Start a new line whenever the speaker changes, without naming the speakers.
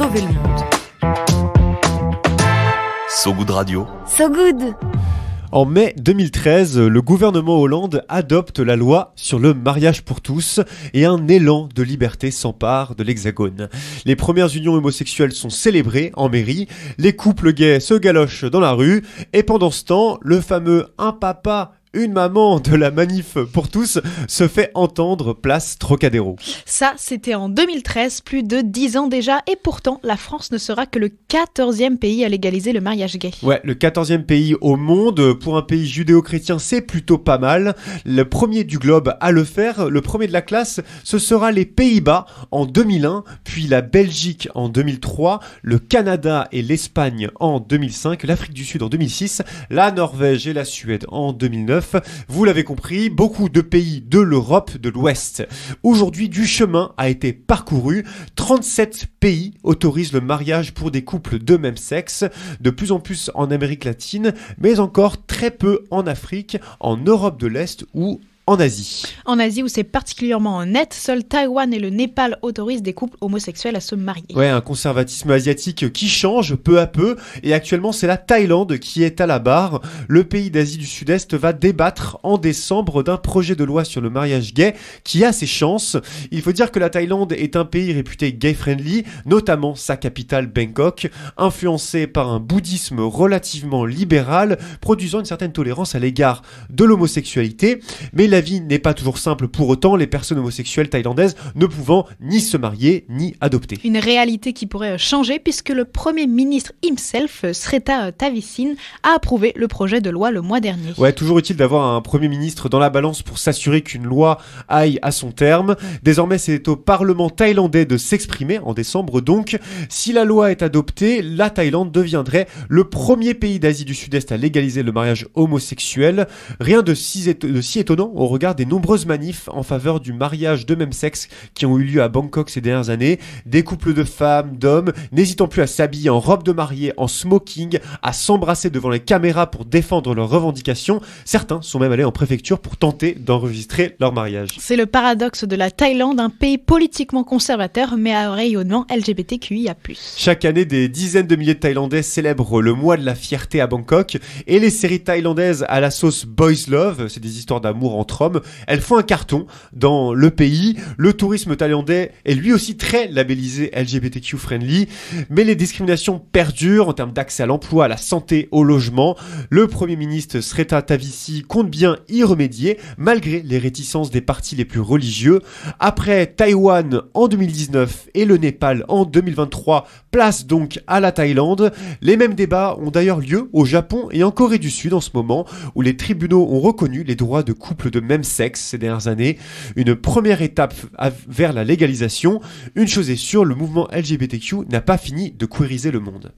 sauver le monde.
So Good Radio.
So good
En mai 2013, le gouvernement Hollande adopte la loi sur le mariage pour tous et un élan de liberté s'empare de l'Hexagone. Les premières unions homosexuelles sont célébrées en mairie, les couples gays se galochent dans la rue et pendant ce temps, le fameux un papa une maman de la manif pour tous se fait entendre place Trocadéro.
Ça, c'était en 2013, plus de 10 ans déjà, et pourtant, la France ne sera que le 14e pays à légaliser le mariage gay.
Ouais, le 14e pays au monde, pour un pays judéo-chrétien, c'est plutôt pas mal. Le premier du globe à le faire, le premier de la classe, ce sera les Pays-Bas en 2001, puis la Belgique en 2003, le Canada et l'Espagne en 2005, l'Afrique du Sud en 2006, la Norvège et la Suède en 2009, vous l'avez compris, beaucoup de pays de l'Europe de l'Ouest. Aujourd'hui, du chemin a été parcouru. 37 pays autorisent le mariage pour des couples de même sexe, de plus en plus en Amérique latine, mais encore très peu en Afrique, en Europe de l'Est ou en Asie.
En Asie, où c'est particulièrement net, seuls Taïwan et le Népal autorisent des couples homosexuels à se marier.
Ouais, un conservatisme asiatique qui change peu à peu, et actuellement c'est la Thaïlande qui est à la barre. Le pays d'Asie du Sud-Est va débattre en décembre d'un projet de loi sur le mariage gay qui a ses chances. Il faut dire que la Thaïlande est un pays réputé gay-friendly, notamment sa capitale Bangkok, influencé par un bouddhisme relativement libéral, produisant une certaine tolérance à l'égard de l'homosexualité, mais la vie n'est pas toujours simple pour autant, les personnes homosexuelles thaïlandaises ne pouvant ni se marier ni adopter.
Une réalité qui pourrait changer puisque le Premier ministre himself, Sreta Thavisin, a approuvé le projet de loi le mois dernier.
Ouais, toujours utile d'avoir un Premier ministre dans la balance pour s'assurer qu'une loi aille à son terme. Désormais, c'est au Parlement thaïlandais de s'exprimer en décembre donc. Si la loi est adoptée, la Thaïlande deviendrait le premier pays d'Asie du Sud-Est à légaliser le mariage homosexuel. Rien de si, de si étonnant au regard des nombreuses manifs en faveur du mariage de même sexe qui ont eu lieu à Bangkok ces dernières années. Des couples de femmes, d'hommes, n'hésitant plus à s'habiller en robe de mariée, en smoking, à s'embrasser devant les caméras pour défendre leurs revendications. Certains sont même allés en préfecture pour tenter d'enregistrer leur mariage.
C'est le paradoxe de la Thaïlande, un pays politiquement conservateur mais à rayonnement LGBTQIA+.
Chaque année, des dizaines de milliers de Thaïlandais célèbrent le mois de la fierté à Bangkok et les séries thaïlandaises à la sauce Boys Love, c'est des histoires d'amour entre hommes. Elles font un carton dans le pays. Le tourisme thaïlandais est lui aussi très labellisé LGBTQ friendly, mais les discriminations perdurent en termes d'accès à l'emploi, à la santé, au logement. Le premier ministre Sreta Tavisi compte bien y remédier malgré les réticences des partis les plus religieux. Après Taïwan en 2019 et le Népal en 2023, place donc à la Thaïlande. Les mêmes débats ont d'ailleurs lieu au Japon et en Corée du Sud en ce moment, où les tribunaux ont reconnu les droits de couples même sexe ces dernières années. Une première étape vers la légalisation. Une chose est sûre, le mouvement LGBTQ n'a pas fini de queeriser le monde.